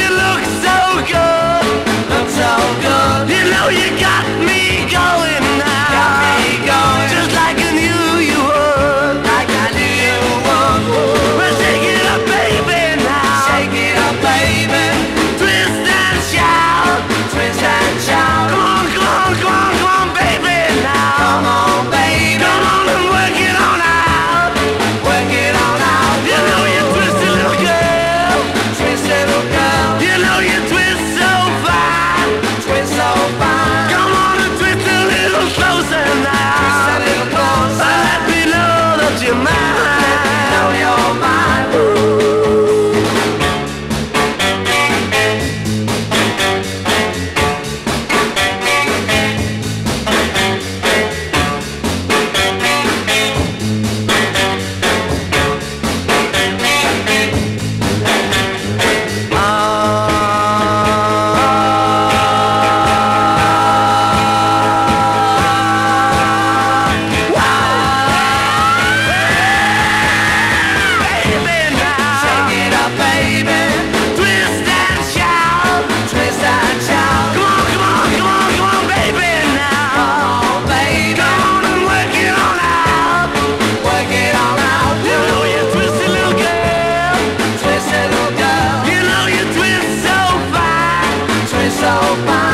you look so good, look so good. You know you got Europa.